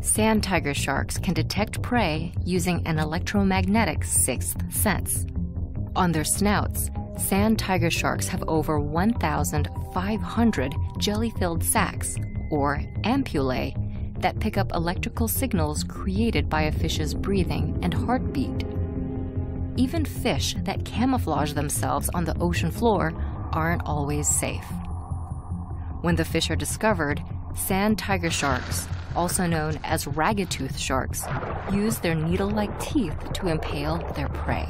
Sand tiger sharks can detect prey using an electromagnetic sixth sense. On their snouts, sand tiger sharks have over 1,500 jelly filled sacs, or ampullae, that pick up electrical signals created by a fish's breathing and heartbeat. Even fish that camouflage themselves on the ocean floor aren't always safe. When the fish are discovered, sand tiger sharks, also known as ragged tooth sharks, use their needle like teeth to impale their prey.